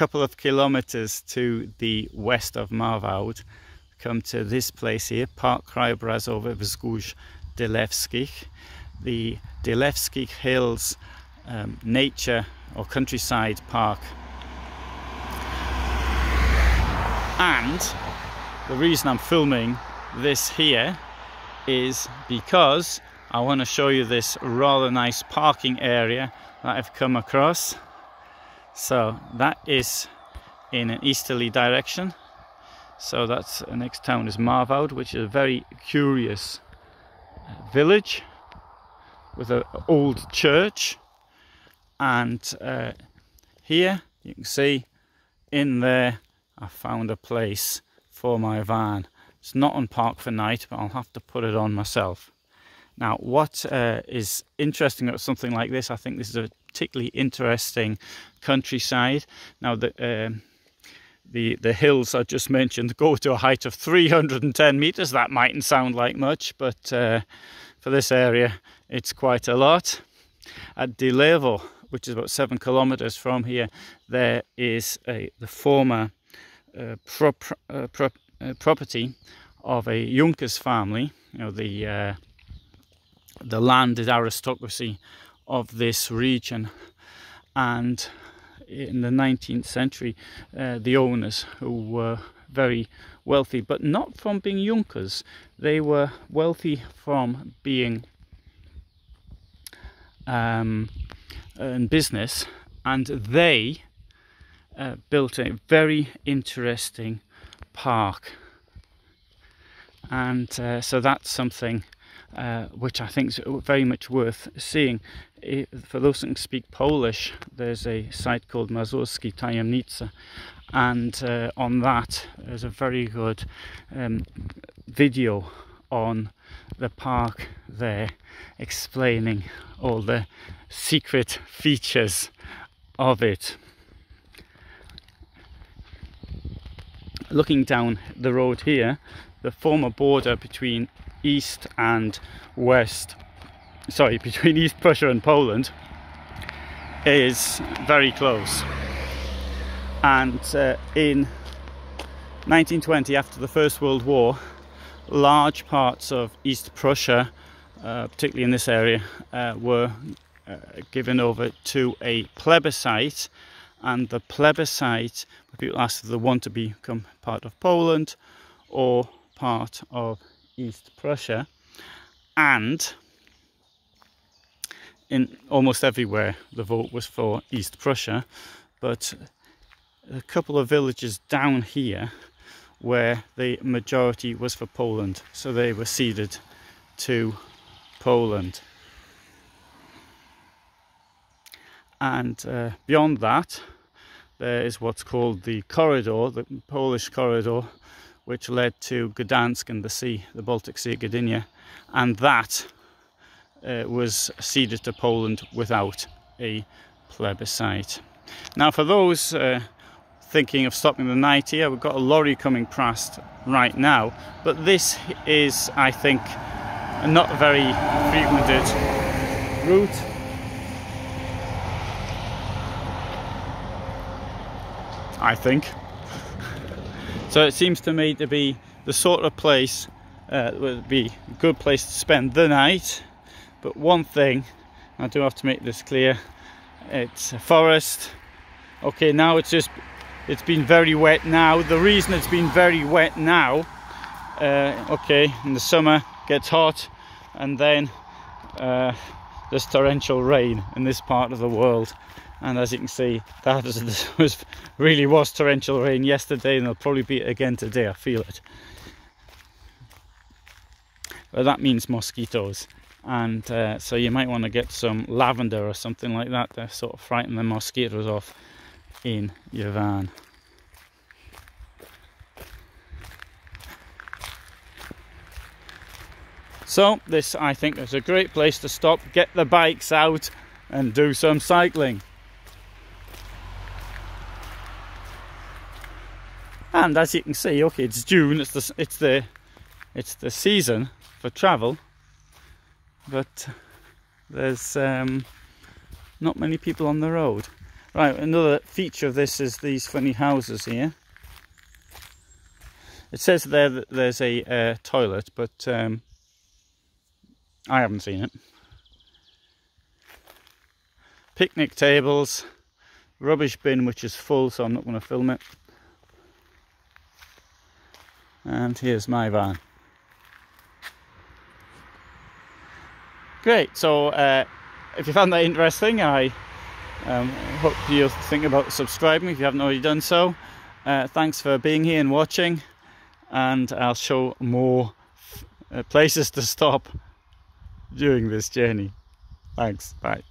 couple of kilometers to the west of Marwald, come to this place here, Park Krajobrazowy Wzgórz Dylewskich, the Dylewskich Hills um, Nature or Countryside Park. And the reason I'm filming this here is because I want to show you this rather nice parking area that I've come across. So that is in an easterly direction. So that's the next town is Marwald, which is a very curious uh, village with an old church. And uh, here you can see in there I found a place for my van. It's not on park4night, but I'll have to put it on myself. Now, what uh, is interesting about something like this, I think this is a particularly interesting countryside. Now, the uh, the the hills I just mentioned go to a height of 310 meters. That mightn't sound like much, but uh, for this area, it's quite a lot. At Dylewo, which is about seven kilometers from here, there is a the former uh, prop, uh, prop, uh, property of a Junkers family. You know the uh, the landed aristocracy of this region. And in the 19th century uh, the owners who were very wealthy but not from being Junkers they were wealthy from being um, in business and they uh, built a very interesting park. And uh, so that's something uh, which I think is very much worth seeing. For those who speak Polish, there's a site called Mazurski Tajemnica, and uh, on that there's a very good um, video on the park there explaining all the secret features of it. Looking down the road here, the former border between east and west sorry between East Prussia and Poland is very close. And uh, in 1920 after the First World War large parts of East Prussia uh, particularly in this area uh, were uh, given over to a plebiscite and the plebiscite people asked if they want to become part of Poland or part of East Prussia. And in almost everywhere the vote was for East Prussia. But a couple of villages down here where the majority was for Poland so they were ceded to Poland and uh, beyond that there is what's called the corridor, the Polish corridor which led to Gdansk and the sea, the Baltic Sea at Gdynia, and that uh, was ceded to Poland without a plebiscite. Now, for those uh, thinking of stopping the night here, we've got a lorry coming past right now, but this is, I think, a not very frequented route. I think. So it seems to me to be the sort of place uh, would be a good place to spend the night. But one thing, I do have to make this clear, it's a forest. Okay, now it's just, it's been very wet now. The reason it's been very wet now, uh, okay, in the summer gets hot and then uh, there's torrential rain in this part of the world and as you can see that was really was torrential rain yesterday and there'll probably be it again today I feel it. But that means mosquitoes. And uh, so you might want to get some lavender or something like that to sort of frighten the mosquitoes off in your van. So this I think is a great place to stop get the bikes out and do some cycling and as you can see okay it's June it's the it's the it's the season for travel but there's um, not many people on the road Right, another feature of this is these funny houses here. It says there that there's a uh, toilet, but um, I haven't seen it. Picnic tables, rubbish bin which is full, so I'm not going to film it. And here's my van. Great, so uh, if you found that interesting, I um, hope you'll think about subscribing if you haven't already done so. Uh, thanks for being here and watching, and I'll show more uh, places to stop during this journey. Thanks, bye.